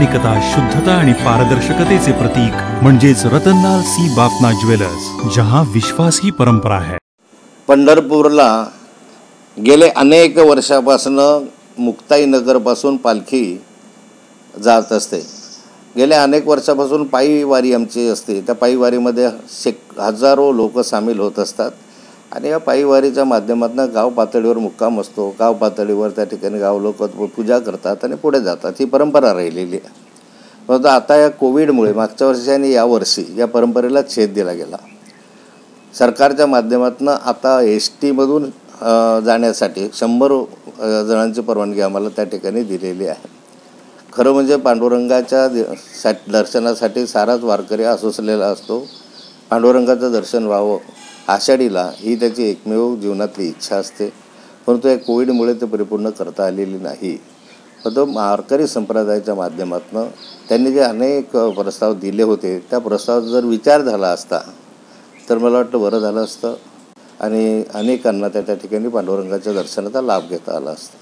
प्रामाणिकता शुद्धता आणि पारदर्शकतेचे प्रतीक म्हणजेच रतनलाल सी बापना ज्वेलर्स जहा विश्वास ही परंपरा आहे पंढरपूरला गेले अनेक वर्षापासनं मुक्ताईनगरपासून पालखी जात असते. गेल्या अनेक वर्षापासून पायी वारी आमची असते. त्या पायी वारीमध्ये शेक हजारो लोक सामील होत असतात. आणि या पायी वारीच्या माध्यमातून गाव पातळीवर मुक्काम असतो. गाव पातळीवर त्या ठिकाणी गाव लोक पूजा करतात आणि पुढे जातात. ही परंपरा राहिलेली आहे. परंतु आता या कोविडमुळे मागच्या वर्षी आणि यावर्षी या परंपरेला छेद दिला गेला. सरकारच्या माध्यमातून आता एस टीमधून जाण्यासाठी शंभर जणांची परवानगी आम्हाला त्या ठिकाणी दिलेली आहे. खरं म्हणजे पांडुरंगाच्या सा दर्शनासाठी साराच वारकरी असोसलेला असतो. पांडुरंगाचं दर्शन व्हावं आषाढीला ही त्याची एकमेव जीवनातली इच्छा असते. परंतु या कोविडमुळे ते परिपूर्ण करता आलेली नाही. तो वारकरी संप्रदायाच्या माध्यमातून त्यांनी जे अनेक प्रस्ताव दिले होते त्या प्रस्तावाचा जर विचार झाला असता तर मला वाटतं बरं झालं असतं आणि अनेकांना त्या त्या ठिकाणी पांडुरंगाच्या दर्शनाचा लाभ घेता आला असता.